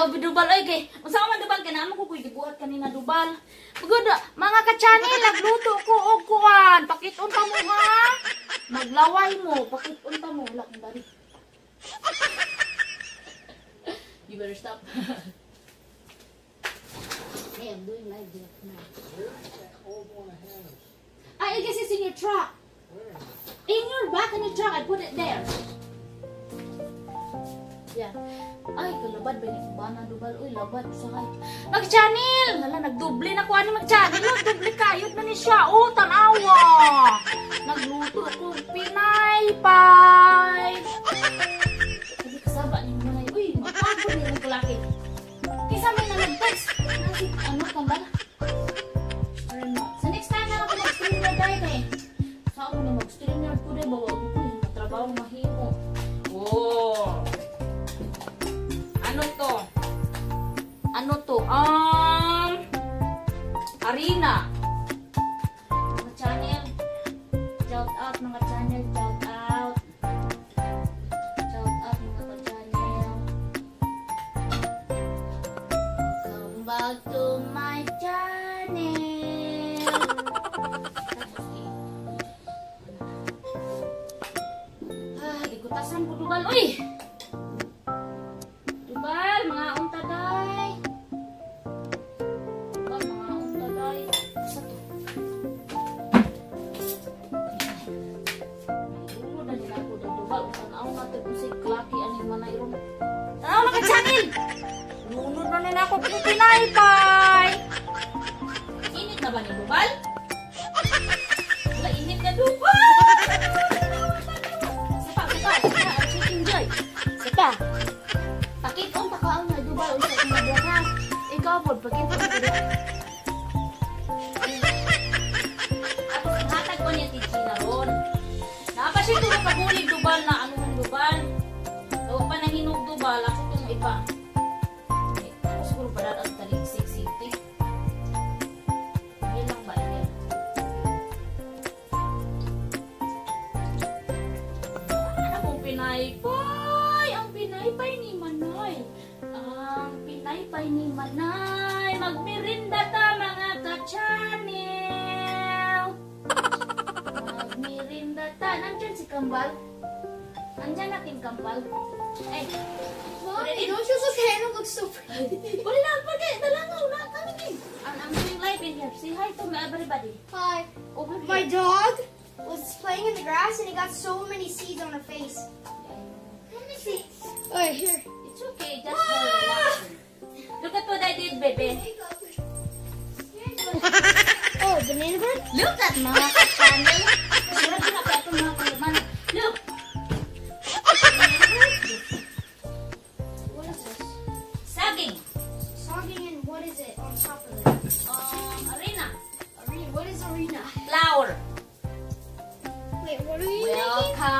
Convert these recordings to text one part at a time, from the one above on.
bitaw bidubal ay kay unsa man dubal kay namo ko kuy gibuhat kanina dubal. Pagod mga ka-channel nagluto ko og kuan, pakiton ta mo ha. Maglaway mo, pakiton ta mo kang dari. you better stop. hey, I'm doing live here now. I guess it's in your truck. In your back in your truck, I put it there. Yeah. Ay, kalabad ba ni Kubana Dubal? Uy, labad sa kay. Mag-channel! Hala, nagdubli na ko ano mag-channel. Nagdubli kayod na ni siya. Oh, tanawa! Nagluto ko Pinay pie. Hindi kasaba ni Manay. Uy, magpapo ni yung kulaki. Kisa may na nag-text. Ano ka ba? Sa next time na ako mag-stream na dahil eh. Sa ako na mag-stream na ko dahil bawa ko Um, Arena. Mga channel. Shout out mga channel. Shout out. Shout out mga ka-channel. Come back to my channel. Ay, igutasan ko dubal. Uy! Si Klaki aning manayron. Tanaw na ka channel! Lunod na nila ako kung pinaypay. Init na ba ni Dubal? Wala, init na Dubal! Sapa, sapa, sapa, chicken joy. Sapa. Pakitong takaon na Dubal usa sa mga. Ikaw pod pakitong ko dito. Tapos hatag ko niya tichina ron. Napa siya itong kabulig Dubal na Ako siguro pa ang taligsik city. Yan lang ba yan? Ang pinaypay! Ang pinaypay ni Manay! Ang pinaypay ni Manay! Magmirinda ta mga ka-channel! Magmirinda ta! Nandyan si Kambal? Nandyan natin Kambal? Eh, Mommy, don't you look at it? looks so pretty. wala pa di! Dalangaw na kami din! I'm, I'm doing live in here. Say hi to everybody. Hi. Over My dog was playing in the grass and he got so many seeds on her face. Let me see. Alright, here. It's okay, just relaxing. Look at what I did, baby. Oh, banana bread? Look at mga ka-channel. Sarap na kaya itong mga kaluman. Look!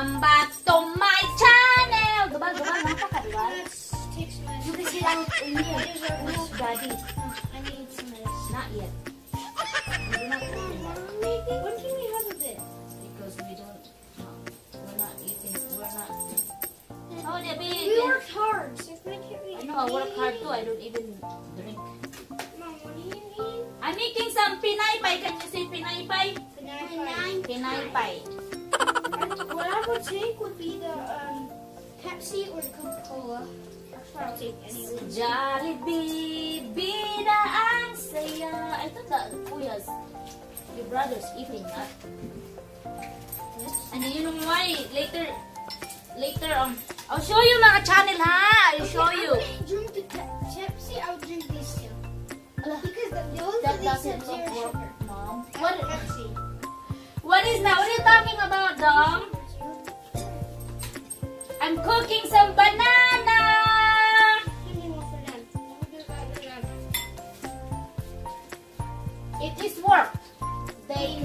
Welcome back to my channel! Napaka-dubal. Let's take some You can sit out in here. No, daddy. I need some of this. Not yet. We do not open What can we have of it? Because we don't, no, we're not eating, we're not. Oh, big. worked hard, so can't I know, I work hard too. I don't even drink. Mom, what are you eating? I'm making some Pinay pie. Can you say Pinay pie? Pinay pie. What I would take would be the um, Pepsi or the Coca-Cola. I'll take any of them. Jollibee, bida ang saya. I thought that Kuya's, your brother's eating that. And then you know why? Later, later on, I'll show you mga channel ha. I'll show you. I wouldn't drink the Pepsi. I would drink two. Ala, Because the, those That of doesn't zero work, mom. What? Pepsi. What is now? What are you talking about, Dom? I'm cooking some banana. Give me one for them. I'll do that for them. It is work. They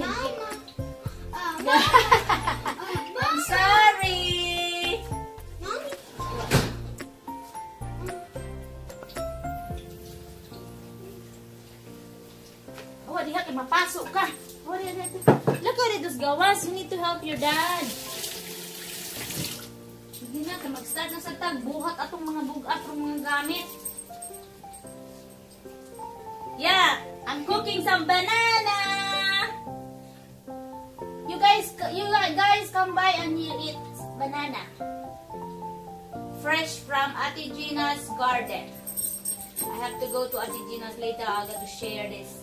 I'm cooking some banana. You guys, you guys come by and you eat banana. Fresh from Ate Gina's garden. I have to go to Ate Gina's later. I got to share this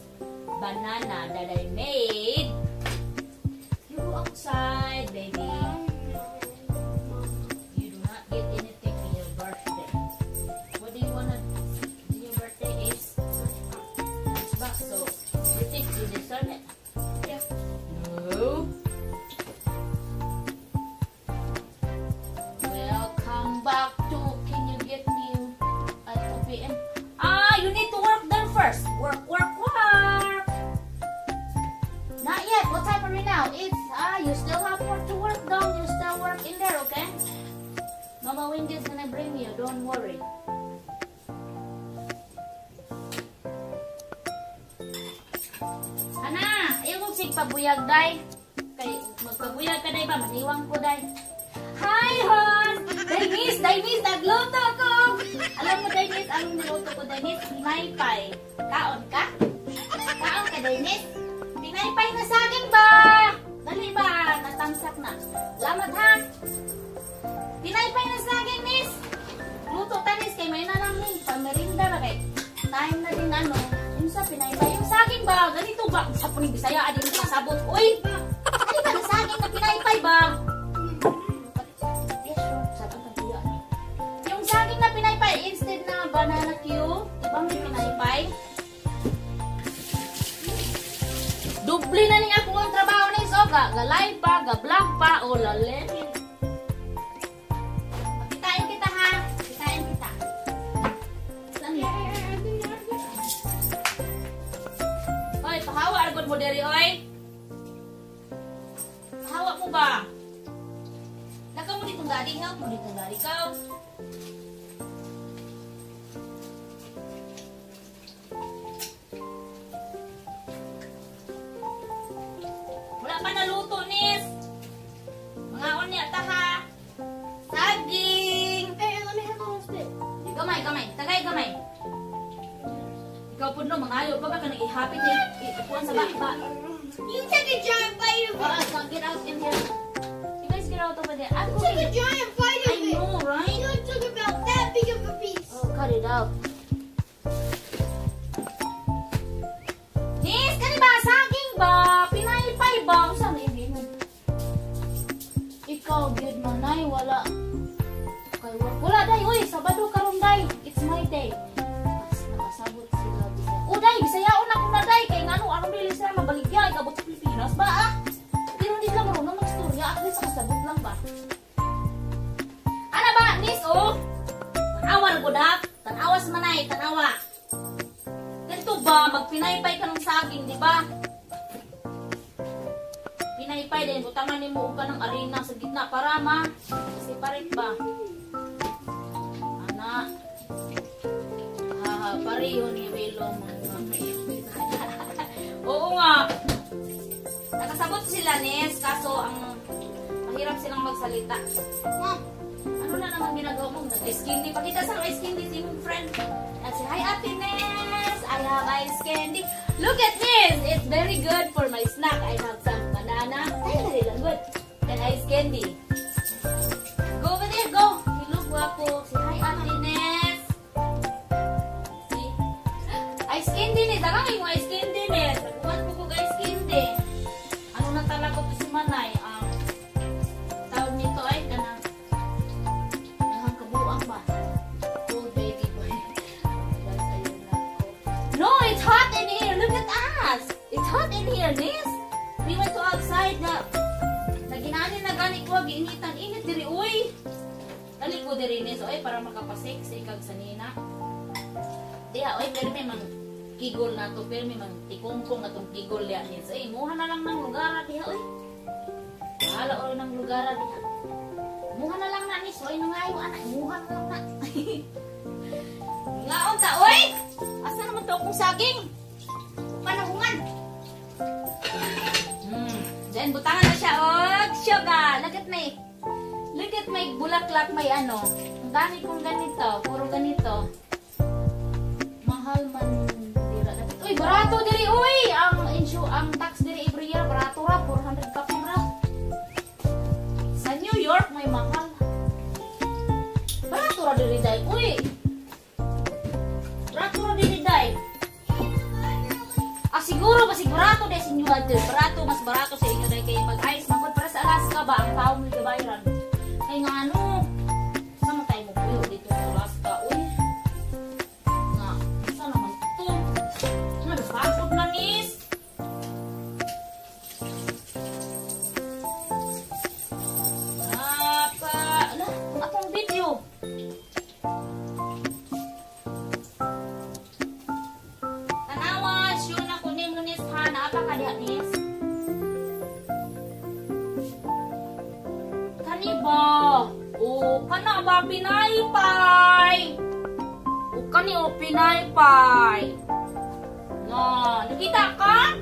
banana that I made. You outside, baby. What time are we now? It's ah, you still have work to work down. You still work in there, okay? Mama Wendy's gonna bring you. Don't worry. Ana, mo sig pabuyag, day. Kay, magpabuyag ka, day ba? Maniwang ko, day. Hi, hon! Dennis, Dennis, nagluto ko! Alam mo, Dennis, anong niluto ko, Dennis? Pinaypay. Kaon ka? Kaon ka, Dennis? Pinaypay na saging ba? Dali ba? Natangsak na. Lamat, ha? Pinaypay na saging, miss. Luto, tanis, kay may nalang, pamerinda ba kay? Time na din, ano, yung sa pinaypay. Yung saging ba? Ganito ba? Sa puning bisaya, adi mo sabot. Uy! Ano ka na saging na pinaypay ba? Yung saging na pinaypay, instead na banana cue, di ba may pinaypay? Dubli na niya kung ang trabaho ni Soga. Galay pa, ga-vlog pa, o lalin. Kitain kita ha. Kitain kita. Saan? Oy, pahawa argon mo diri, oy. Pahawa mo ba? Naka mo ditong daddy, help mo ditong daddy Tagay, gamay. Ikaw po no, ayaw pa ba ka nag-ihapit niya? Ikuan sa baka. You took a giant bite of it. so get out in here. You guys get out over there. I'm You took a cooking. giant bite I of it. know, right? You took about that big of a piece. Oh, cut it out. Nis, kani ba? Saging ba? Pinaypay ba? Saan hindi mo? Ikaw, good manay, wala. Kay day, bisayaon ako na, day. Kay nga, ano, anong bilis sila mabaligya? Ikabot sa Pilipinas ba, ah? Pero hindi sila marunong magstorya. At least nakasabot lang ba? Ano ba, Nis, oh? Tanawa ko dak. Tanawa sa manay, tanawa. Ganito ba, magpinaypay ka ng saging, di ba? Pinaypay din, butangan ni mo ka ng arena sa gitna para ma. Separate ba? Ana. Haha, pareho ni Willow mga Oo nga. Nakasabot sila, Nes, kaso ang mahirap silang magsalita. Mom, Ano na naman ginagawa mo? Nag-ice candy. Pakita sa ice candy si friend. At say, Hi, Ate Nes! I have ice candy. Look at this! It's very good for my snack. I have some banana. Ay, very good. And ice candy. Nis. We went to outside na. Naginani na gani ko. Giinitan. Init diri. Uy. Dali ko diri, Nis. Oy, para makapasik sa ikag sa nina. Diha, oy, pero may mang kigol na to. Pero may mang tikungkong na tong kigol ya, Nis. Ay, muha na lang ng lugar. Diha, oy. Bahala oy ng lugar. Diha. Muha na lang na ni Soy na ngayon, anak. Muha na lang na. Ngaon ta, oy! Asa naman to akong saging? Then, butangan na siya, og sugar. Look at me. Look at my bulaklak, may ano. Ang dami kong ganito. Puro ganito. Inyo ate. Barato, mas barato sa inyo dahil kayo mag-ice. Nis. Kani? O, kana ba pinaypay? O, kani o pinaypay? Na, nakita ka?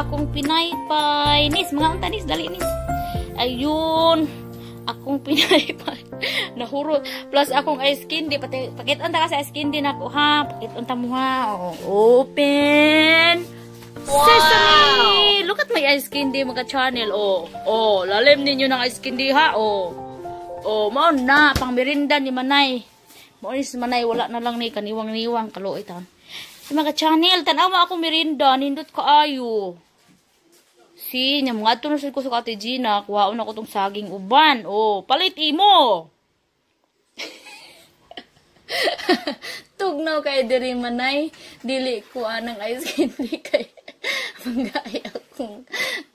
Akong pinaypay. Nis, mga unta, nis, dali, nis. Ayun, akong pinaypay. Nahurot. Plus, akong ice candy. Pati, pakit unta ka sa ice candy na ko, ha? Pakit unta mo, ha? Open. Sesame! Look at my ice candy, mga channel, oh. Oh, lalim ninyo ng ice candy, ha? Oh. Oh, mao na, pang merinda ni Manay. Mao ni si Manay, wala na lang ni kaniwang-niwang, kaluoy taon. Si mga channel, tanawa ako merinda, nindot kaayo. Si, nya mga na ko sa Ate Gina, kuhaon ako tong saging uban. Oh, palit imo. Tugnaw kay diri manay, dili ko anang ice candy kay manggaya akong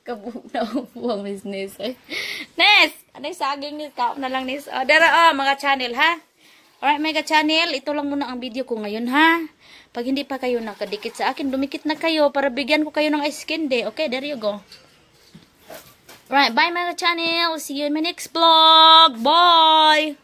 kabugnaw buwang business. Ay. Nes, yung saging nis? Kaon na lang nis. Oh, dara oh, mga channel ha. Alright mga channel, ito lang muna ang video ko ngayon ha. Pag hindi pa kayo nakadikit sa akin, dumikit na kayo para bigyan ko kayo ng ice candy. Okay, there you go. Alright, bye mga channel. See you in my next vlog. Bye!